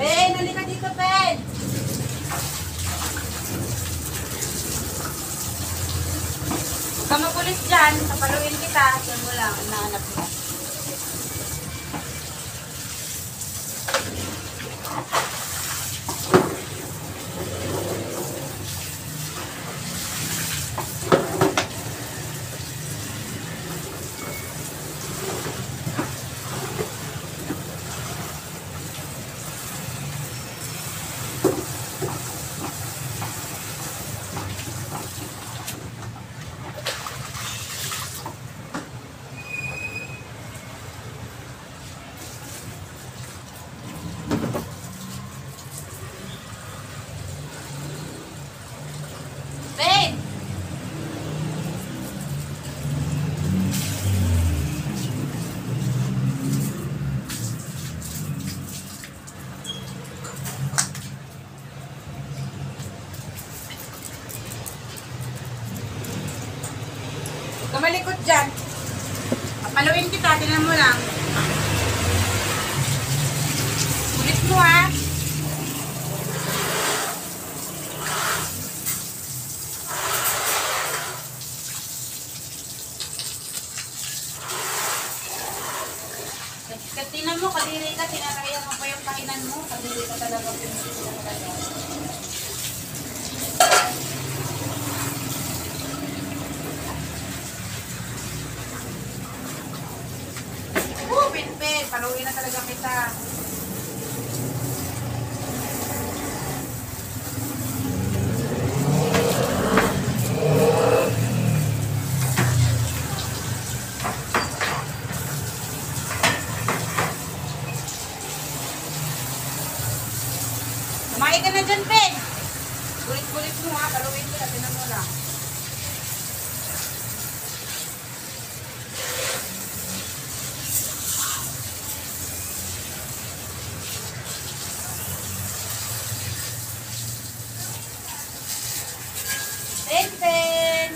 Ben, halika dito, Ben. Huwag ka magulis dyan. Papaluin kita. Diyan mo lang. Nahanap mo. Ben! Huwag ka malikot dyan. Papaluin kita, tingnan mo lang. Ulit mo ha. Tingnan mo, kadiri ka, tinakaya mo pa yung kainan mo. Kadiri ka talaga pinili ka talaga. Paluin na talaga kita. Kumain ka na dyan, Ben. Gulit-gulit mo ha. Paluin mo. Tinan mo lang. Ben, Ben.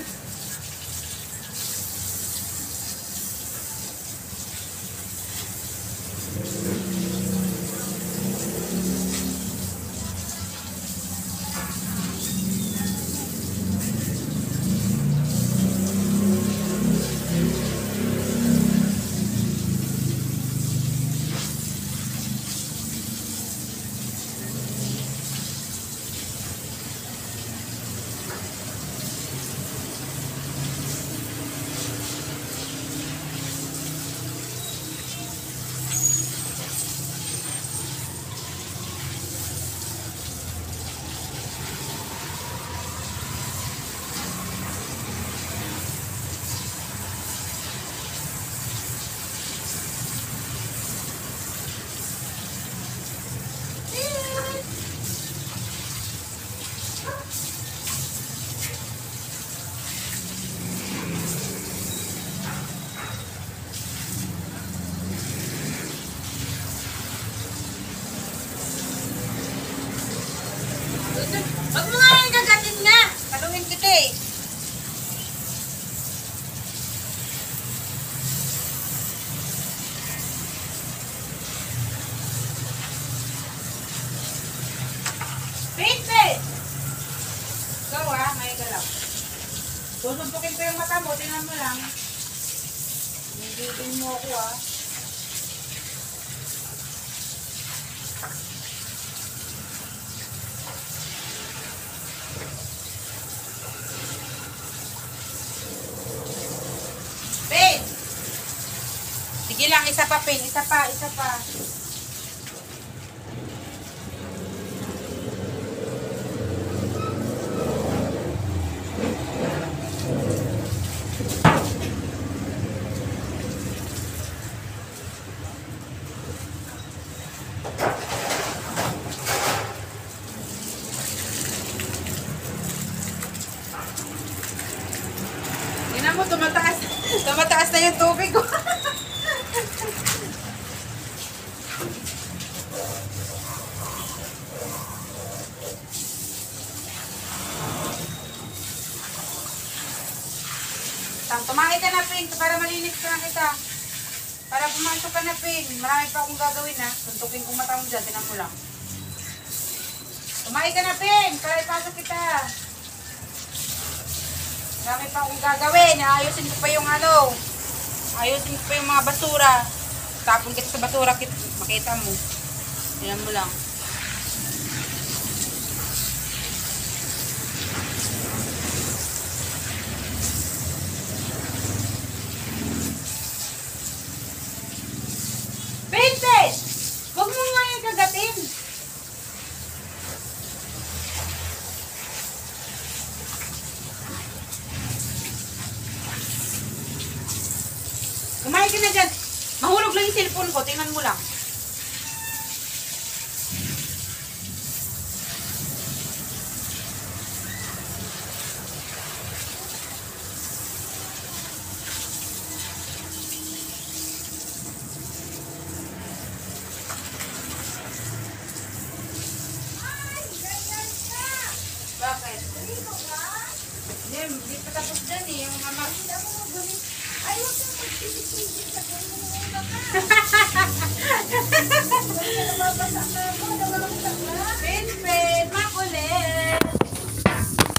Huwag mo nga yung gagatin nga. Paluin kita eh. Ikaw ah, may galaw. Susumpukin ko yung mata mo, tingnan mo lang. Nagiging mo ako ah. Pin! Sige lang, isa pa, Pin. Isa pa, isa pa. Tingnan tumataas. Tumataas na yung tubig ko. Tumahay ka na, Pin, para malinis ka na kita. Para pumasok ka na, Pin. Marami pa akong gagawin, ha. Tuntukin kong mata mo dyan, tinan mo lang. Kumain ka na, Pin. Para ipasok kita. Dami pa akong gagawin. Ayusin ko pa yung ano. Ayusin ko pa yung mga basura. Tapon kita sa basura. Kit makita mo. Yan mo lang. Vincent! Huwag mo nga yung kagatin. Kumain ka na dyan. Mahulog lang yung cellphone ko. Tingnan mo lang. Bakit? Hindi, hindi pa tapos dyan eh. Yung mama. Ayun